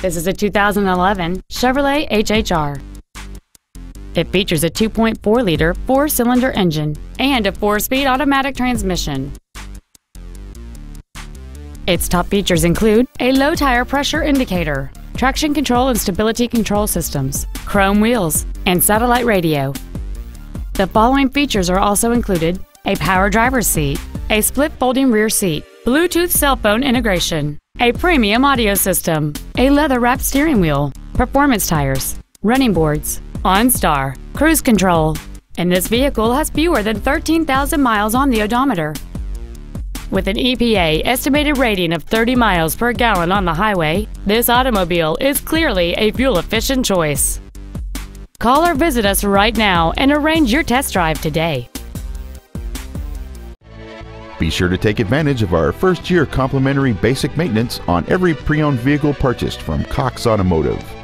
This is a 2011 Chevrolet HHR. It features a 2.4-liter four-cylinder engine and a four-speed automatic transmission. Its top features include a low tire pressure indicator, traction control and stability control systems, chrome wheels, and satellite radio. The following features are also included a power driver's seat, a split folding rear seat, Bluetooth cell phone integration, a premium audio system, a leather-wrapped steering wheel, performance tires, running boards, OnStar, cruise control, and this vehicle has fewer than 13,000 miles on the odometer. With an EPA estimated rating of 30 miles per gallon on the highway, this automobile is clearly a fuel-efficient choice. Call or visit us right now and arrange your test drive today. Be sure to take advantage of our first year complimentary basic maintenance on every pre owned vehicle purchased from Cox Automotive.